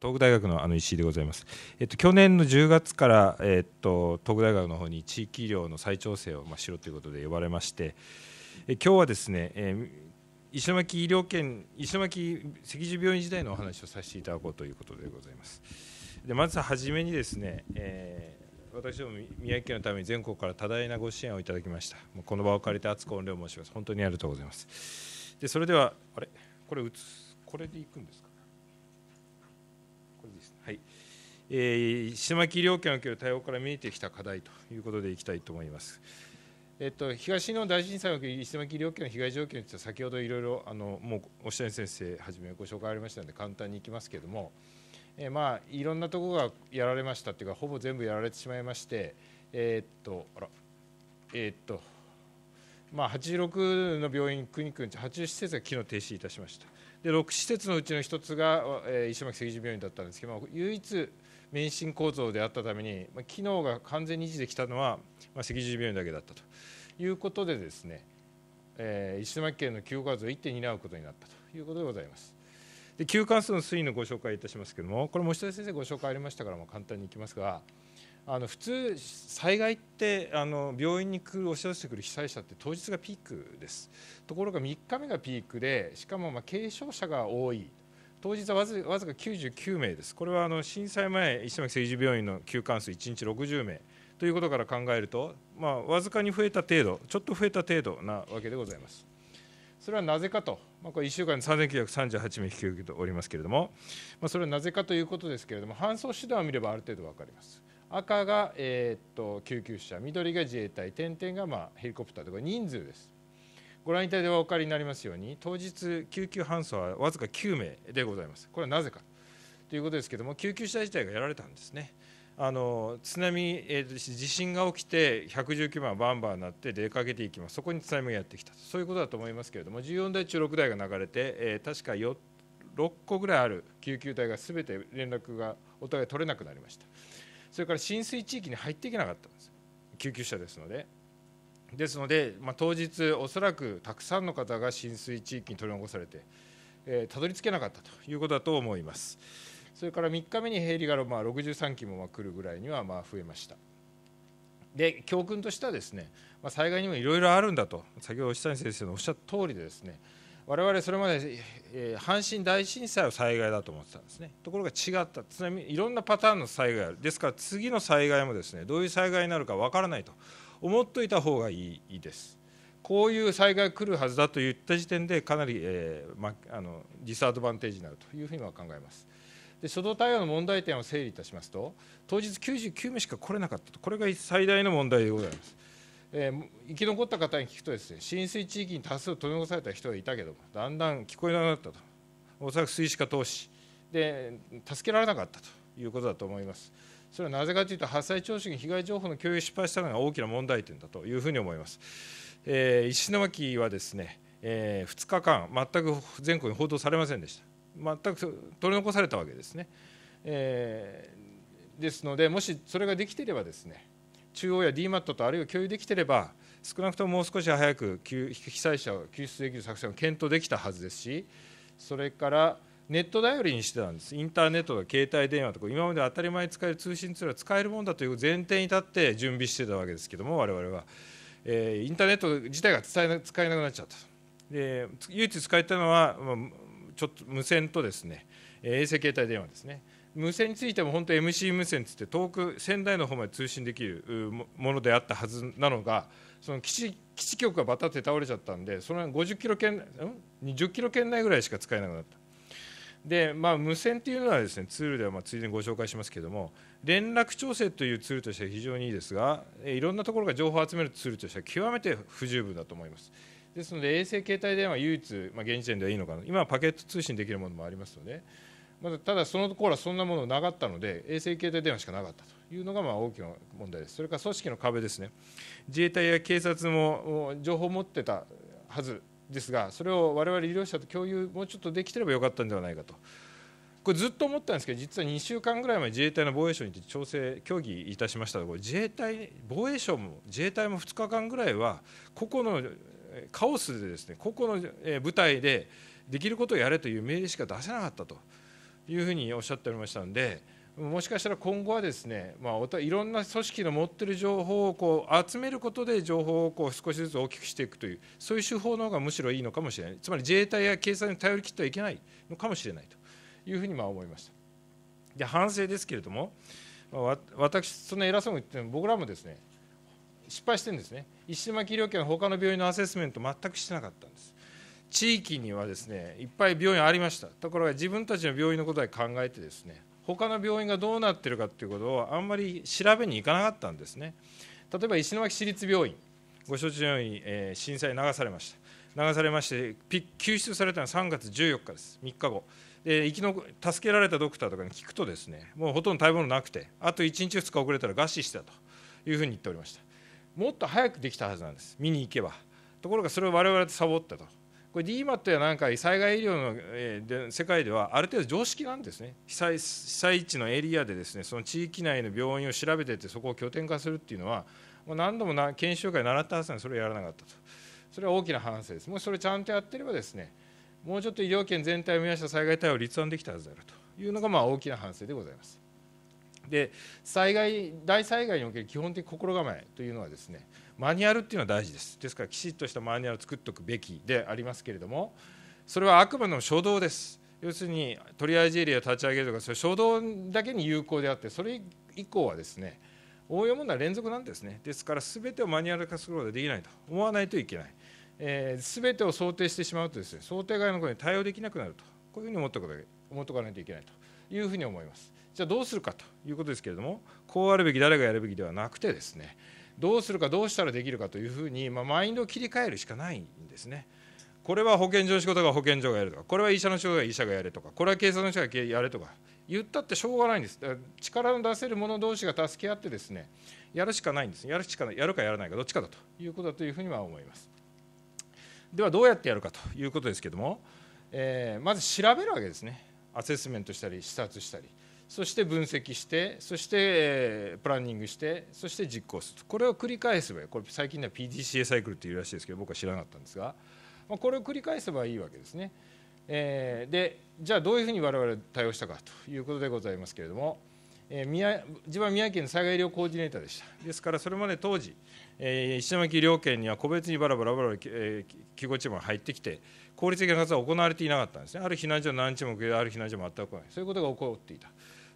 東北大学のあの石井でございます。えっと去年の10月からえっと東北大学の方に地域医療の再調整をまあしろということで呼ばれまして、え今日はですね、えー、石巻医療圏石巻赤十病院時代のお話をさせていただこうということでございます。でまずはじめにですね、えー、私ども宮城県のために全国から多大なご支援をいただきました。この場を借りて厚く御礼を申します。本当にありがとうございます。でそれではあれ？これこれでいくんですか？はいえー、石巻医療圏における対応から見えてきた課題ということでいきたいと思います。えっと、東日本大震災における石巻医療圏の被害状況については先ほどいろいろあのもう押谷先生はじめご紹介ありましたので簡単にいきますけれども、えー、まあいろんなところがやられましたっていうかほぼ全部やられてしまいましてえー、っとあらえー、っとまあ86の病院クリニックに80施設が機能停止いたしました。で6施設のうちの1つが、えー、石巻赤十病院だったんですけども唯一免震構造であったために、まあ、機能が完全に維持できたのは、まあ、赤十病院だけだったということでですね、えー、石巻県の休暇数を一手担うことになったということでございます。で休館数の推移のご紹介いたしますけれどもこれ持田先生ご紹介ありましたからも簡単にいきますがあの普通災害ってあの病院に来る押し寄せてくる被災者って当日がピークです。ところが3日目がピークでしかもま軽症者が多い。当日はわずわずか99名です。これはあの震災前石巻政治病院の休館数1日60名。ということから考えると、まあ、わずかに増えた程度ちょっと増えた程度なわけでございます。それはなぜかと、まあ、これ1週間で3938名引き受けておりますけれども、まあ、それはなぜかということですけれども搬送手段を見ればある程度分かります。赤が、えー、っと救急車緑が自衛隊点々が、まあ、ヘリコプターでこれ人数です。ご覧いただいてお分かりになりますように当日救急搬送はわずか9名でございます。これはなぜか。ということですけれども救急車自体がやられたんですね。あの津波、えー、地震が起きて119番バンバンになって出かけていきます。そこに津波がやってきたそういうことだと思いますけれども14台中6台が流れて、えー、確か6個ぐらいある救急隊がすべて連絡がお互い取れなくなりました。それから浸水地域に入っていけなかったんです。救急車ですので。ですので、まあ、当日おそらくたくさんの方が浸水地域に取り残されて、えー、たどり着けなかったということだと思います。それから3日目にヘリがまあ63機もまあ来るぐらいにはまあ増えました。で教訓としてはですね、まあ、災害にもいろいろあるんだと先ほど押谷先生のおっしゃった通りでですね我々それまで、え、阪神大震災を災害だと思ってたんですね。ところが違った。津波いろんなパターンの災害ある。ですから次の災害もですねどういう災害になるかわからないと。思っといた方がいいです。こういう災害が来るはずだと言った時点でかなり、えーま、あのディスアドバンテージになるというふうには考えます。で初動対応の問題点を整理いたしますと当日99名しか来れなかったと。これが最大の問題でございます。えー、生き残った方に聞くとですね浸水地域に多数取り残された人がいたけどだんだん聞こえなくなったと。おそらく水死か投資で助けられなかったということだと思います。それはなぜかというと発災聴取に被害情報の共有失敗したのが大きな問題点だというふうに思います、えー、石巻はですね、えー、2日間全く全国に報道されませんでした。全く取り残されたわけですね、えー、ですのでもしそれができていればですね中央や DMAT とあるいは共有できていれば少なくとももう少し早く被災者を救出できる作戦を検討できたはずですしそれからネット頼りにしてたんです。インターネットとか携帯電話とか今まで当たり前に使える通信ツールは使えるものだという前提に立って準備してたわけですけども我々は、えー、インターネット自体が使えな使えなくなっちゃったで唯一使えたのは、まあ、ちょっと無線とですね衛星携帯電話ですね。無線についても本当 MC 無線つって遠く仙台の方まで通信できるものであったはずなのがその基地基地局がバタって倒れちゃったんでその50キロ圏10キロ圏内ぐらいしか使えなくなった。で、まあ、無線というのはですねツールではまあついでにご紹介しますけれども連絡調整というツールとしては非常にいいですがいろんなところが情報を集めるツールとしては極めて不十分だと思います。ですので衛星携帯電話唯一、まあ、現時点ではいいのかな。今はパケット通信できるものもありますのでまだただその頃はそんなものなかったので衛星携帯電話しかなかったというのがまあ大きな問題です。それから組織の壁ですね。自衛隊や警察も情報を持ってたはずですがそれを我々医療者と共有もうちょっとできてればよかったんではないかと。これずっと思ったんですけど実は2週間ぐらい前自衛隊の防衛省に調整協議いたしましたが自衛隊防衛省も自衛隊も2日間ぐらいは個々のカオスでですね個々の部隊でできることをやれという命令しか出せなかったと。いうふうにおっしゃっておりましたので、もしかしたら今後はですね、まあ、いろんな組織の持っている情報をこう集めることで情報をこう少しずつ大きくしていくというそういう手法の方がむしろいいのかもしれない。つまり自衛隊や警察に頼り切ってはいけないのかもしれないと。いうふうにまあ思いました。で反省ですけれども、まあ、私そんな偉そうに言っても僕らもですね失敗してるんですね。石巻医療系の他の病院のアセスメント全くしてなかったんです。地域にはですねいっぱい病院ありました。ところが自分たちの病院のことは考えてですね他の病院がどうなっているかということをあんまり調べに行かなかったんですね。例えば石巻市立病院ご承知のように、えー、震災流されました。流されまして救出されたのは3月14日です。3日後。で生きの助けられたドクターとかに聞くとですねもうほとんど食べ物なくてあと1日2日遅れたら餓死したというふうに言っておりました。もっと早くできたはずなんです。見に行けば。ところがそれを我々でサボったと。これ DMAT やなんか災害医療の、え、世界ではある程度常識なんですね。被災被災地のエリアでですねその地域内の病院を調べてってそこを拠点化するっていうのはもう何度もな研修会習ったはずなのにそれをやらなかったと。それは大きな反省です。もしそれちゃんとやってればですねもうちょっと医療圏全体を目指した災害対応を立案できたはずであるというのがまあ大きな反省でございます。で災害大災害における基本的心構えというのはですねマニュアルっていうのは大事です。ですからきちっとしたマニュアルを作っておくべきでありますけれどもそれはあくまでも初動です。要するにトリアージエリアを立ち上げるとかそれ初動だけに有効であってそれ以降はですね応用問題連続なんですね。ですから全てをマニュアル化することができないと。思わないといけない、えー、全てを想定してしまうとですね想定外のことに対応できなくなると。こういうふうに思っておかないといけないというふうに思います。じゃあどうするかということですけれどもこうあるべき誰がやるべきではなくてですねどうするかどうしたらできるかというふうに、まあ、マインドを切り替えるしかないんですね。これは保健所の仕事が保健所がやるとかこれは医者の仕事が医者がやれとかこれは警察の人がやれとか言ったってしょうがないんです。力の出せる者同士が助け合ってですねやるしかないんです。やるしかやるかやらないかどっちかだということだというふうには思います。ではどうやってやるかということですけども、えー、まず調べるわけですね。アセスメントしたり視察したり。そして分析してそしてプランニングしてそして実行するこれを繰り返せばこれ最近では PDCA サイクルっていうらしいですけど僕は知らなかったんですが、ま、これを繰り返せばいいわけですね。えー、でじゃあどういうふうに我々対応したかということでございますけれども、えー、宮自分は宮城県の災害医療コーディネーターでした。ですからそれまで当時、えー、石巻医療圏には個別にバラバラバラ、えー、救護チームが入ってきて効率的な活動は行われていなかったんですね。ある避難所何地もある避難所も全く来ないそういうことが起こっていた。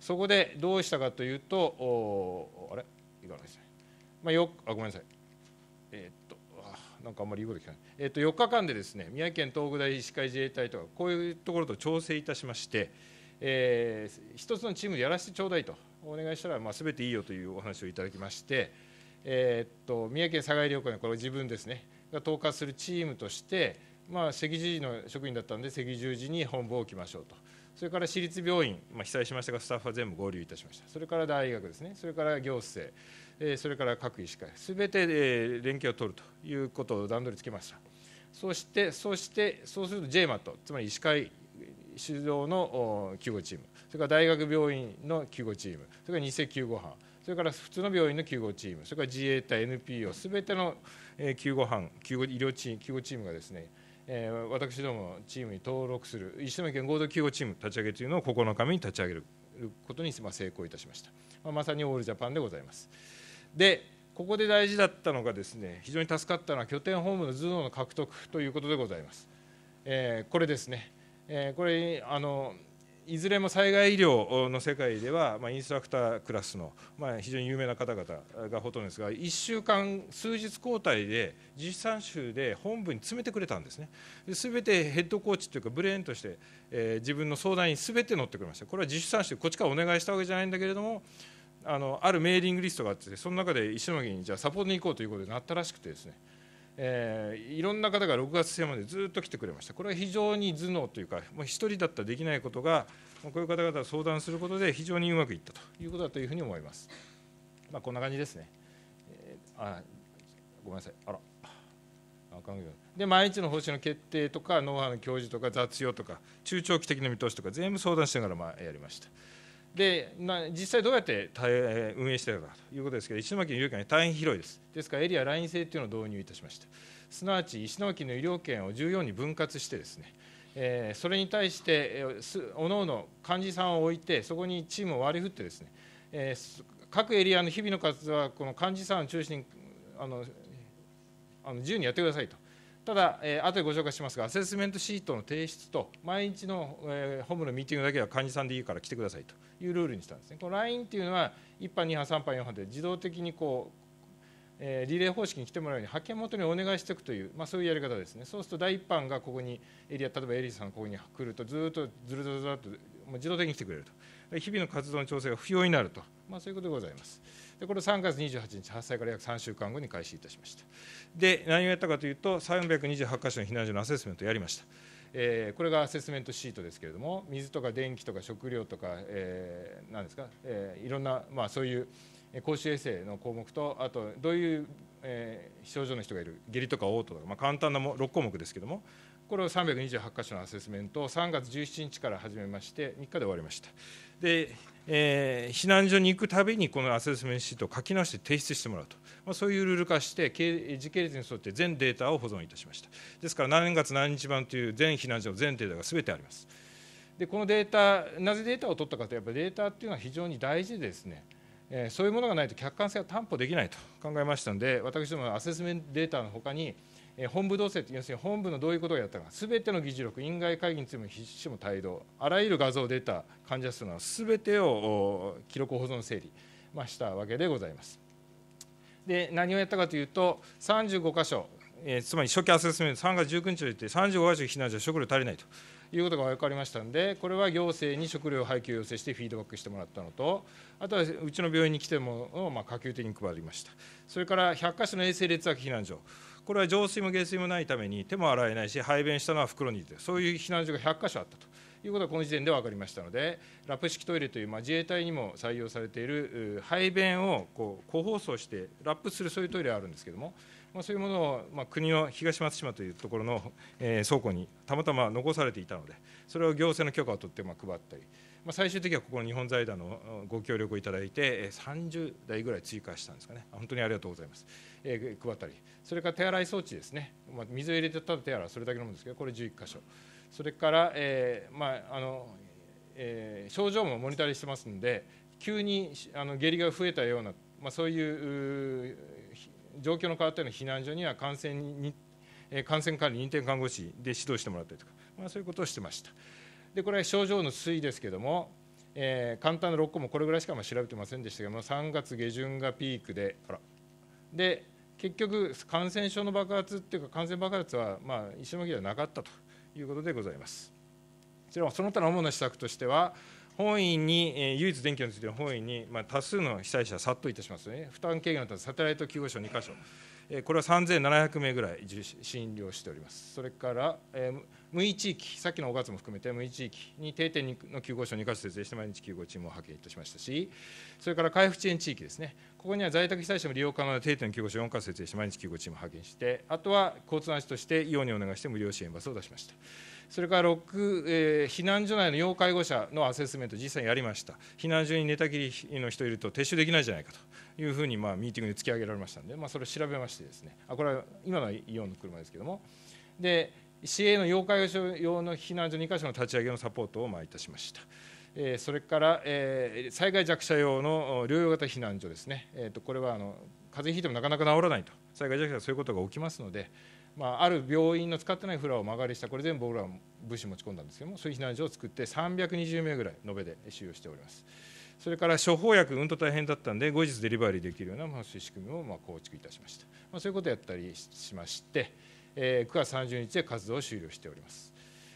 そこでどうしたかというと、あれ？いかないですね。まあ、よあごめんなさい。えー、っとなんかあんまり言うこと聞かない。えー、っと4日間でですね宮城県東北大医師会自衛隊とかこういうところと調整いたしまして、えー、一つのチームでやらせてちょうだいとお願いしたら、まあ、全ていいよというお話をいただきまして、えー、っと宮城県佐賀医療のこれ自分ですねが統括するチームとして、まあ、赤十字の職員だったんで赤十字に本部を置きましょうと。それから私立病院、まあ、被災しましたがスタッフは全部合流いたしました。それから大学ですね。それから行政、えそれから各医師会。すべてで連携を取るということを段取りつけました。そしてそしてそうすると JMAT つまり医師会主導の救護チーム。それから大学病院の救護チーム。それから偽救護班。それから普通の病院の救護チーム。それから自衛隊 NPO すべての救護班救護医療チーム救護チームがですねえー、私どもチームに登録する石巻県合同救護チーム立ち上げというのを9日目に立ち上げることに成功いたしました、まあ、まさにオールジャパンでございます。でここで大事だったのがですね非常に助かったのは拠点ホームの頭脳の獲得ということでございます、えー、これですね、えー、これあのいずれも災害医療の世界では、まあ、インストラクタークラスの、まあ、非常に有名な方々がほとんどですが1週間数日交代で実際週で本部に詰めてくれたんですね。すべてヘッドコーチというかブレーンとして、えー、自分の相談にすべて乗ってくれました。これは自主参集こっちからお願いしたわけじゃないんだけれどもあのあるメーリングリストがあってその中で石巻にじゃあサポートに行こうということになったらしくてですね。えー、いろんな方が6月末までずっと来てくれました。これは非常に頭脳というかもう1人だったらできないことがこういう方々と相談することで非常にうまくいったということだというふうに思います、まあ、こんな感じですね、えー、あごめんなさい。あら。で毎日の方針の決定とかノウハウの教授とか雑用とか中長期的な見通しとか全部相談しながらまあやりました。で実際どうやって運営しているかということですけど石巻の医療圏は大変広いですですからエリアライン制というのを導入いたしましたすなわち石巻の医療圏を14に分割してですねえー、それに対して、えー、おのおの幹事さんを置いてそこにチームを割り振ってですね、えー、各エリアの日々の活動はこの幹事さんを中心にあのあの自由にやってくださいと。ただ、えー、後でご紹介しますが、アセスメントシートの提出と、毎日の、えー、本部のミーティングだけは幹事さんでいいから来てくださいというルールにしたんですね。この LINE っていうのは、1班、2班、3班、4班で自動的にこうえー、リレー方式に来てもらうように派遣元にお願いしておくという、まあ、そういうやり方ですねそうすると第一班がここにエリア例えばエリーさんがここに来るとずっとずるずるずると自動的に来てくれると日々の活動の調整が不要になると、まあ、そういうことでございます。でこれ3月28日発災から約3週間後に開始いたしました。で何をやったかというと328箇所の避難所のアセスメントをやりました。えー、これがアセスメントシートですけれども水とか電気とか食料とか、えー、何ですか、えー、いろんな、まあ、そういう公衆衛生の項目とあとどういう、えー、症状の人がいる下痢とか嘔吐とか、まあ、簡単なも6項目ですけれどもこれを328箇所のアセスメントを3月17日から始めまして3日で終わりました。で、えー、避難所に行くたびにこのアセスメントシートを書き直して提出してもらうと、まあ、そういうルール化して時系列に沿って全データを保存いたしました。ですから何月何日版という全避難所の全データが全てあります。でこのデータなぜデータを取ったかというとやっぱりデータっていうのは非常に大事でですねえそういうものがないと客観性は担保できないと考えましたので私どもアセスメントデータのほかに本部同棲って要するに本部のどういうことをやったか。すべての議事録院外会議についても必死も帯同あらゆる画像データ患者数のすべてを記録保存整理、まあ、したわけでございます。で何をやったかというと35箇所、えー、つまり初期アセスメント3月19日といって35箇所避難所食料足りないということが分かりましたので、これは行政に食料配給を要請してフィードバックしてもらったのと、あとはうちの病院に来てものをま可及的に配りました。それから100か所の衛生劣悪避難所、これは浄水も下水もないために手も洗えないし、排便したのは袋に入れて、そういう避難所が100か所あったと。いうことがこの時点で分かりましたので、ラップ式トイレという、まあ、自衛隊にも採用されている排便をこう個包装してラップするそういうトイレがあるんですけれども、まあ、そういうものを、まあ、国の東松島というところの、えー、倉庫にたまたま残されていたので、それを行政の許可を取ってまあ配ったり、まあ、最終的にはここの日本財団のご協力をいただいて、30台ぐらい追加したんですかね、本当にありがとうございます。えー、配ったり、それから手洗い装置ですね、まあ、水を入れてただ手洗い、それだけのものですけど、これ11箇所、それから、えーまああのえー、症状もモニタリしてますので、急にあの下痢が増えたような、まあ、そういう状況の変わったような避難所には感染に感染管理認定看護師で指導してもらったりとか、まあ、そういうことをしてました。でこれは症状の推移ですけども、えー、簡単な6個もこれぐらいしか調べてませんでしたけども、3月下旬がピークで、あらで結局、感染症の爆発っていうか、感染爆発は、まあ、石巻ではなかったということでございます。その他の主な施策としては、本院に、えー、唯一電気のついての本院に、まあ、多数の被災者殺到いたしますね、負担軽減のためサテライト救護所2か所、えー、これは3700名ぐらい診療しております。それから、えー、無意地域、さっきの5月も含めて無意地域に定点の救護所2か所設営して毎日救護チームを派遣いたしましたし、それから回復遅延地域ですね、ここには在宅被災者も利用可能な定点の救護所4か所設営して毎日救護チームを派遣して、あとは交通安置としてイオンにお願いして無料支援バスを出しました。それから6、えー、避難所内の要介護者のアセスメント、実際にやりました、避難所に寝たきりの人いると撤収できないじゃないかというふうに、まあ、ミーティングで突き上げられましたので、まあ、それを調べましてですね、あこれは今のイオンの車ですけれども、で市営の要介護用の避難所2か所の立ち上げのサポートをまあいたしました。えー、それから、えー、災害弱者用の療養型避難所ですね、えーと、これはあの風邪ひいてもなかなか治らないと、災害弱者はそういうことが起きますので、まあ、ある病院の使ってないフラを間借りした、これ全部僕ら物資持ち込んだんですけども、そういう避難所を作って、320名ぐらい延べで使用しております。それから処方薬、うんと大変だったんで、後日デリバリーできるような、まあ、そういう仕組みをまあ構築いたしました。まあ、そういうことをやったりしまして、えー、9月30日で活動を終了しております。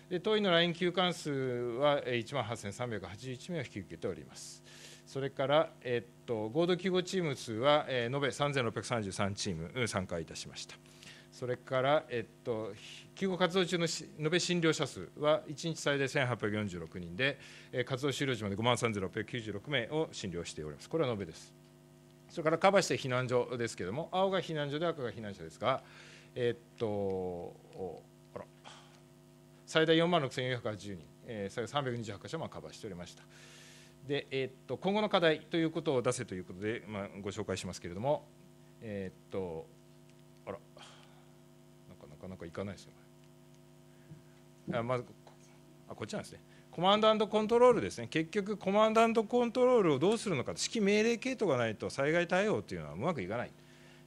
で当院の LINE 休館数は1万8381名を引き受けております。それから、えっと、合同救護チーム数は、えー、延べ3633チーム参加いたしました。それから、えっと、救護活動中の延べ診療者数は1日最大1846人で、活動終了時まで5万3696名を診療しております。これは延べです。それからカバーして避難所ですけれども、青が避難所で赤が避難者ですが、えっと、あら。最大4万6480人、えー、328箇所もカバーしておりました。でえっと今後の課題ということを出せということで、まあ、ご紹介しますけれども、えっとあら。なかなかいかないですよあまずあこっちなんですね。コマンドコントロールですね。結局コマンドコントロールをどうするのか。指揮命令系統がないと災害対応というのはうまくいかない。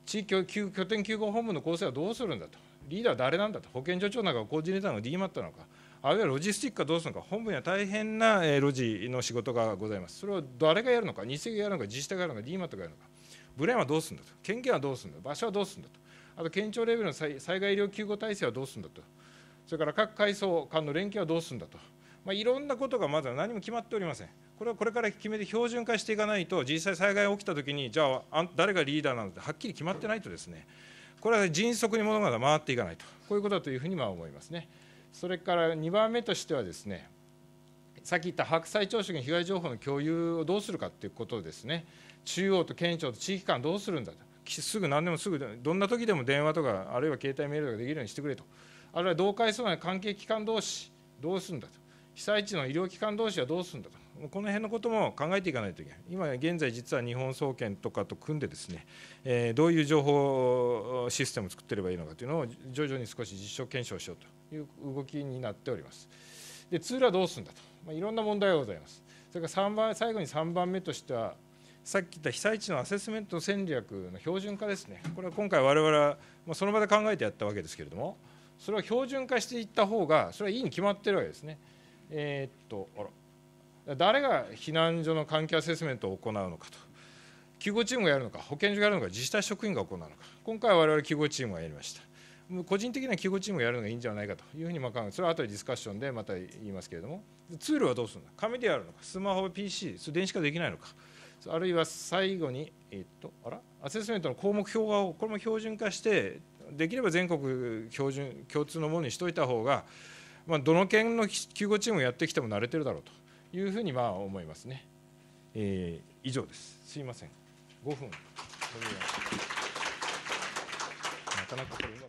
地域拠点救護本部の構成はどうするんだと。リーダーは誰なんだと。保健所長なのかコーディネーターの DMAT なのか。あるいはロジスティックはどうするのか。本部には大変なロジの仕事がございます。それを誰がやるのか。日赤がやるのか。自治体がやるのか。DMAT がやるのか。ブレーンはどうするんだと。権限はどうするんだ場所はどうするんだと。あと県庁レベルの災害医療救護体制はどうするんだと。それから各階層間の連携はどうするんだと、まあ、いろんなことがまだ何も決まっておりません。これはこれから決めて標準化していかないと実際災害が起きたときにじゃあ誰がリーダーなのってはっきり決まってないとですね。これは迅速に物が回っていかないと。こういうことだというふうにまあ思いますね。それから2番目としてはですねさっき言った白菜朝食の被害情報の共有をどうするかということですね。中央と県庁と地域間どうするんだと。すぐ何でもすぐどんな時でも電話とかあるいは携帯メールができるようにしてくれと。あるいは同会そうな関係機関同士どうするんだと。被災地の医療機関同士はどうするんだと。この辺のことも考えていかないといけない。今現在実は日本総研とかと組んでですね、えー、どういう情報システムを作っていればいいのかというのを徐々に少し実証検証しようという動きになっております。でツールはどうするんだと、まあ、いろんな問題がございます。それから3番最後に3番目としてはさっき言った被災地のアセスメント戦略の標準化ですね。これは今回我々はその場で考えてやったわけですけれどもそれを標準化していった方がそれはいいに決まってるわけですね。えー、っとあら。誰が避難所の環境アセスメントを行うのかと。救護チームがやるのか保健所がやるのか自治体職員が行うのか。今回は我々救護チームがやりました。個人的には救護チームがやるのがいいんじゃないかというふうにまあ考えそれは後でディスカッションでまた言いますけれども。ツールはどうするの？か紙でやるのか？スマホ PC それ電子化できないのか？あるいは最後に、えっと、あら？アセスメントの項目表をこれも標準化してできれば全国標準共通のものにしといた方が、まあ、どの県の救護チームをやってきても慣れてるだろうというふうにまあ思いますね。えー、以上です。すいません。5分。なかなかこれ